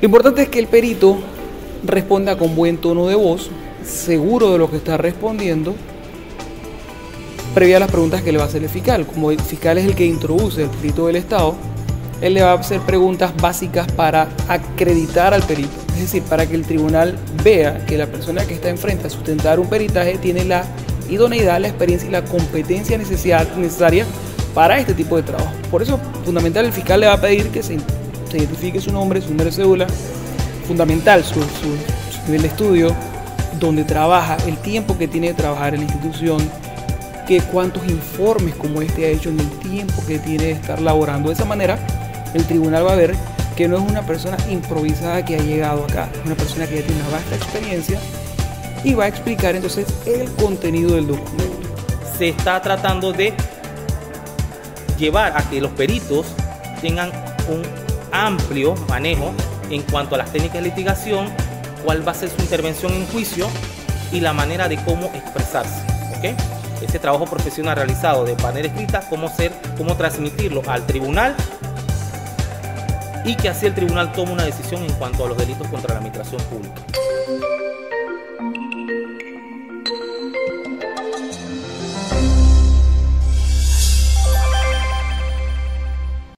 Lo importante es que el perito responda con buen tono de voz, seguro de lo que está respondiendo, previa a las preguntas que le va a hacer el fiscal. Como el fiscal es el que introduce el perito del Estado, él le va a hacer preguntas básicas para acreditar al perito. Es decir, para que el tribunal vea que la persona que está enfrente a sustentar un peritaje tiene la idoneidad, la experiencia y la competencia necesaria para este tipo de trabajo. Por eso, fundamental, el fiscal le va a pedir que se, identifique su nombre, su número de cédula, fundamental su, su nivel de estudio, donde trabaja, el tiempo que tiene de trabajar en la institución, que cuántos informes como este ha hecho en el tiempo que tiene de estar laborando. De esa manera, el tribunal va a ver que no es una persona improvisada que ha llegado acá, es una persona que ya tiene una vasta experiencia y va a explicar entonces el contenido del documento. Se está tratando de llevar a que los peritos tengan un amplio manejo en cuanto a las técnicas de litigación, cuál va a ser su intervención en juicio y la manera de cómo expresarse. ¿okay? Ese trabajo profesional realizado de manera escrita, cómo, ser, cómo transmitirlo al tribunal y que así el tribunal tome una decisión en cuanto a los delitos contra la administración pública.